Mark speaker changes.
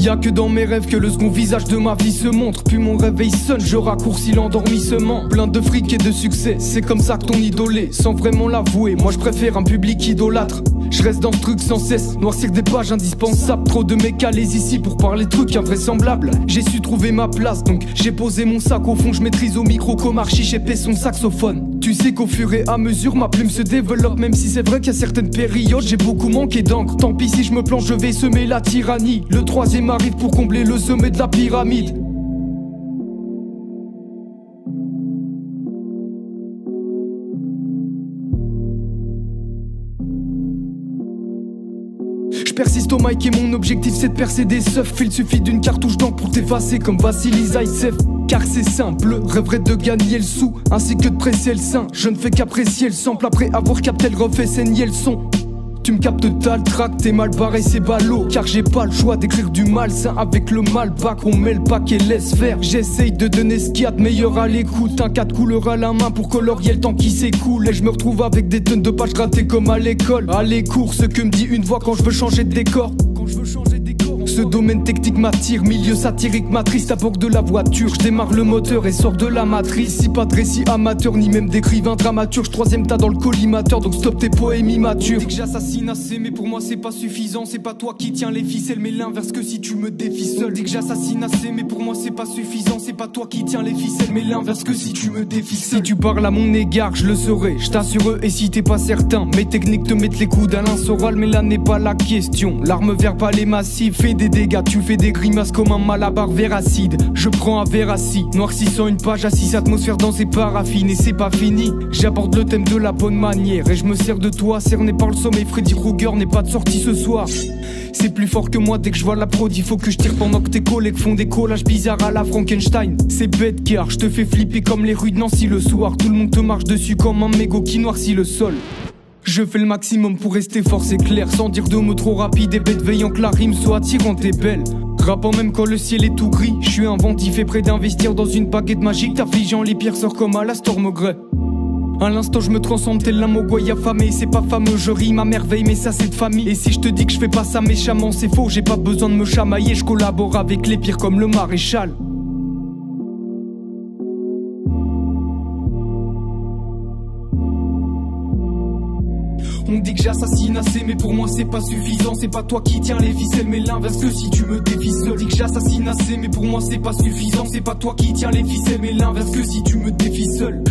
Speaker 1: Y'a que dans mes rêves que le second visage de ma vie se montre. Puis mon réveil sonne, je raccourcis l'endormissement. Plein de fric et de succès, c'est comme ça que ton idolé, sans vraiment l'avouer. Moi je préfère un public idolâtre. Je reste dans ce truc sans cesse, noircir des pages indispensables. Trop de mecs ici pour parler de trucs invraisemblables. J'ai su trouver ma place, donc j'ai posé mon sac au fond. Je maîtrise au micro comme Archie et son saxophone. Tu sais qu'au fur et à mesure, ma plume se développe. Même si c'est vrai a certaines périodes, j'ai beaucoup manqué d'encre. Tant pis si je me plante, je vais semer la tyrannie. Le troisième arrive pour combler le sommet de la pyramide. Persiste au mic et mon objectif c'est de percer des seufs. Il suffit d'une cartouche d'encre pour t'effacer comme Vassili Zaitsev. Car c'est simple, rêverait de gagner le sou ainsi que de presser le sein. Je ne fais qu'apprécier le sample après avoir capté le refait saigner le son. Tu me captes t'as track, t'es mal barré, c'est ballot. Car j'ai pas le choix d'écrire du mal, ça avec le mal pas qu'on met le paquet laisse faire. J'essaye de donner ce qu'il y a de meilleur à l'écoute. Un 4 couleurs à la main pour colorier le temps qui s'écoule. Et je me retrouve avec des tonnes de pages grattées comme à l'école. À cours, ce que me dit une voix quand je veux changer de décor. Quand je veux changer. Ce domaine technique m'attire, milieu satirique m'attriste à bord de la voiture. Je démarre le moteur et sors de la matrice. Si pas de récit amateur, ni même d'écrivain dramaturge. Troisième tas dans le collimateur, donc stop tes poèmes immatures. Que j'assassine assez, mais pour moi c'est pas suffisant. C'est pas toi qui tiens les ficelles, mais l'inverse que si tu me défies seul. Dis que j'assassine assez, mais pour moi c'est pas suffisant. C'est pas toi qui tiens les ficelles, mais l'inverse que si tu me défies Si tu parles à mon égard, je le saurai. Je t'assure, et si t'es pas certain, mes techniques te mettent les coups d'un linceoral, mais là n'est pas la question. L'arme verbale est massive, fait dégâts, tu fais des grimaces comme un malabar véracide. Je prends un verre assis, noircissant une page à six atmosphères dans ses paraffines et c'est pas fini. J'aborde le thème de la bonne manière et je me sers de toi, cerné par le sommeil. Freddy Krueger n'est pas de sortie ce soir. C'est plus fort que moi dès que je vois la prod, il faut que je tire pendant que tes collègues font des collages bizarres à la Frankenstein. C'est bête car je te fais flipper comme les rues de Nancy le soir. Tout le monde te marche dessus comme un mégot qui noircit le sol. Je fais le maximum pour rester fort, c'est clair, sans dire de mots trop rapides et bête veillant que la rime soit attirante et belle. Rappant même quand le ciel est tout gris, je suis inventif et prêt d'investir dans une baguette magique, t'affligeant les pierres sort comme à la storm grey. À l'instant je me transforme tel un mogoy affamé C'est pas fameux, je rime à merveille mais ça c'est de famille. Et si je te dis que je fais pas ça méchamment c'est faux. J'ai pas besoin de me chamailler, je collabore avec les pires comme le maréchal On dit que j'assassine assez, mais pour moi c'est pas suffisant. C'est pas toi qui tiens les ficelles, mais l'inverse que si tu me défies seul. On dit que j'assassine assez, mais pour moi c'est pas suffisant. C'est pas toi qui tiens les ficelles, mais l'inverse que si tu me défies seul.